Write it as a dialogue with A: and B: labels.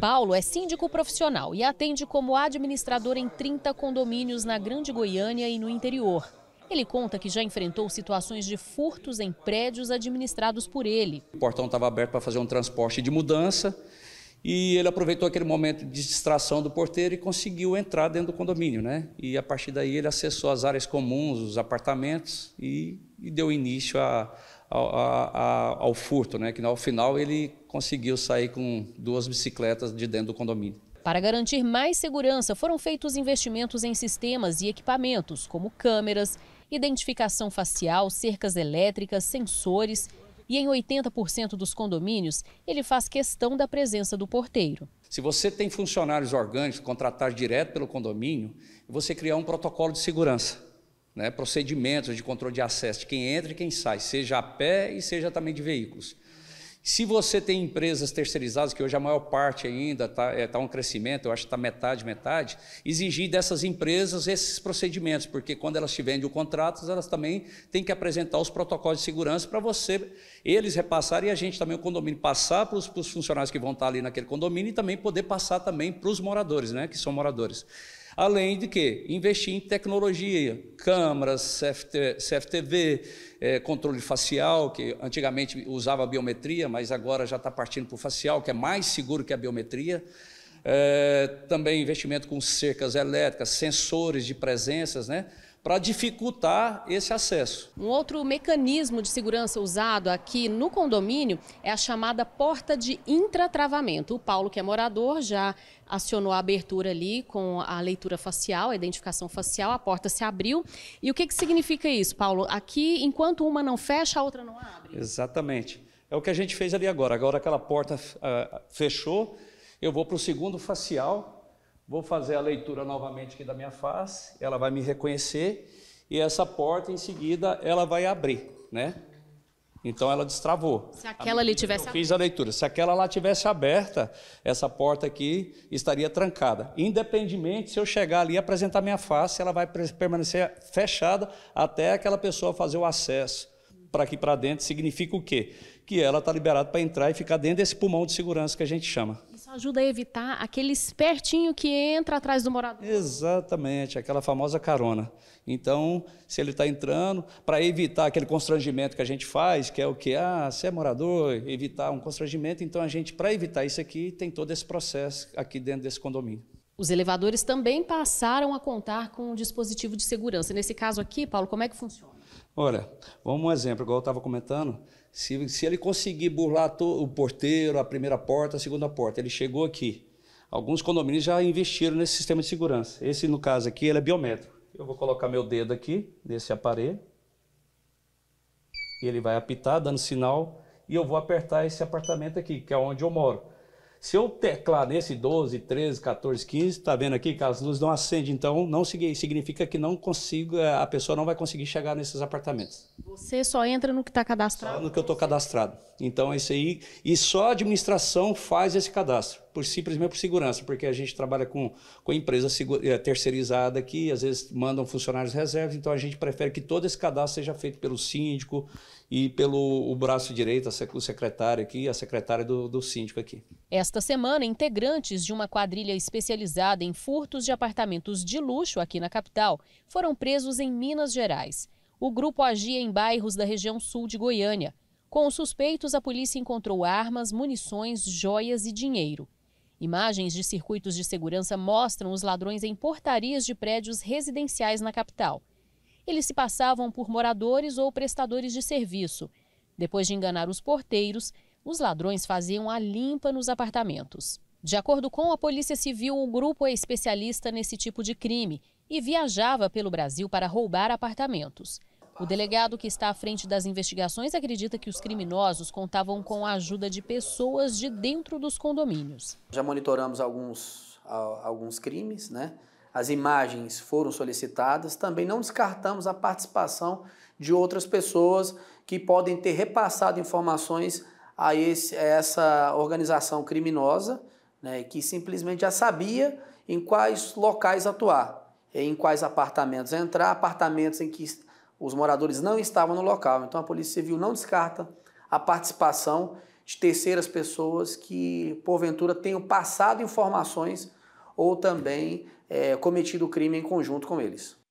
A: Paulo é síndico profissional e atende como administrador em 30 condomínios na Grande Goiânia e no interior. Ele conta que já enfrentou situações de furtos em prédios administrados por ele.
B: O portão estava aberto para fazer um transporte de mudança e ele aproveitou aquele momento de distração do porteiro e conseguiu entrar dentro do condomínio, né? E a partir daí ele acessou as áreas comuns, os apartamentos e, e deu início a, a, a, ao furto, né? Que ao final ele conseguiu sair com duas bicicletas de dentro do condomínio.
A: Para garantir mais segurança, foram feitos investimentos em sistemas e equipamentos, como câmeras, identificação facial, cercas elétricas, sensores. E em 80% dos condomínios, ele faz questão da presença do porteiro.
B: Se você tem funcionários orgânicos contratados direto pelo condomínio, você criar um protocolo de segurança. Né, procedimentos de controle de acesso de quem entra e quem sai, seja a pé e seja também de veículos. Se você tem empresas terceirizadas, que hoje a maior parte ainda está é, tá um crescimento, eu acho que está metade, metade, exigir dessas empresas esses procedimentos, porque quando elas te vendem o contrato, elas também têm que apresentar os protocolos de segurança para você, eles repassarem e a gente também, o condomínio, passar para os, funcionários que vão estar ali naquele condomínio e também poder passar também para os moradores, né, que são moradores. Além de que investir em tecnologia, câmaras, CFT, CFTV, é, controle facial, que antigamente usava biometria, mas agora já está partindo para o facial, que é mais seguro que a biometria. É, também investimento com cercas elétricas, sensores de presenças, né? para dificultar esse acesso.
A: Um outro mecanismo de segurança usado aqui no condomínio é a chamada porta de intratravamento. O Paulo, que é morador, já acionou a abertura ali com a leitura facial, a identificação facial, a porta se abriu. E o que, que significa isso, Paulo? Aqui, enquanto uma não fecha, a outra não abre?
B: Exatamente. É o que a gente fez ali agora. Agora aquela porta uh, fechou, eu vou para o segundo facial, Vou fazer a leitura novamente aqui da minha face, ela vai me reconhecer e essa porta em seguida ela vai abrir, né? Então ela destravou.
A: Se aquela ali tivesse
B: Eu fiz a leitura. Se aquela lá tivesse aberta, essa porta aqui estaria trancada. Independentemente se eu chegar ali e apresentar minha face, ela vai permanecer fechada até aquela pessoa fazer o acesso para aqui para dentro. Significa o quê? Que ela está liberada para entrar e ficar dentro desse pulmão de segurança que a gente chama
A: ajuda a evitar aquele espertinho que entra atrás do morador.
B: Exatamente, aquela famosa carona. Então, se ele está entrando, para evitar aquele constrangimento que a gente faz, que é o que? Ah, você é morador, evitar um constrangimento. Então, a gente, para evitar isso aqui, tem todo esse processo aqui dentro desse condomínio.
A: Os elevadores também passaram a contar com um dispositivo de segurança. Nesse caso aqui, Paulo, como é que funciona?
B: Olha, vamos um exemplo, igual eu estava comentando. Se, se ele conseguir burlar o porteiro, a primeira porta, a segunda porta, ele chegou aqui. Alguns condomínios já investiram nesse sistema de segurança. Esse, no caso aqui, ele é biométrico. Eu vou colocar meu dedo aqui, nesse aparelho. E ele vai apitar, dando sinal. E eu vou apertar esse apartamento aqui, que é onde eu moro. Se eu teclar nesse 12, 13, 14, 15, está vendo aqui que as luzes não acendem, então não significa que não consigo, é, a pessoa não vai conseguir chegar nesses apartamentos.
A: Você só entra no que está cadastrado?
B: Só no que eu estou cadastrado. Então isso aí. E só a administração faz esse cadastro, por simplesmente por segurança, porque a gente trabalha com, com empresa é, terceirizada aqui, às vezes mandam funcionários reservas, então a gente prefere que todo esse cadastro seja feito pelo síndico e pelo o braço direito, o secretário aqui, a secretária do, do síndico aqui.
A: Esta semana, integrantes de uma quadrilha especializada em furtos de apartamentos de luxo aqui na capital foram presos em Minas Gerais. O grupo agia em bairros da região sul de Goiânia. Com os suspeitos, a polícia encontrou armas, munições, joias e dinheiro. Imagens de circuitos de segurança mostram os ladrões em portarias de prédios residenciais na capital. Eles se passavam por moradores ou prestadores de serviço. Depois de enganar os porteiros, os ladrões faziam a limpa nos apartamentos. De acordo com a Polícia Civil, o grupo é especialista nesse tipo de crime e viajava pelo Brasil para roubar apartamentos. O delegado que está à frente das investigações acredita que os criminosos contavam com a ajuda de pessoas de dentro dos condomínios.
C: Já monitoramos alguns, alguns crimes, né? as imagens foram solicitadas, também não descartamos a participação de outras pessoas que podem ter repassado informações a, esse, a essa organização criminosa, né, que simplesmente já sabia em quais locais atuar, em quais apartamentos entrar, apartamentos em que os moradores não estavam no local. Então a Polícia Civil não descarta a participação de terceiras pessoas que, porventura, tenham passado informações ou também é, cometido o crime em conjunto com eles.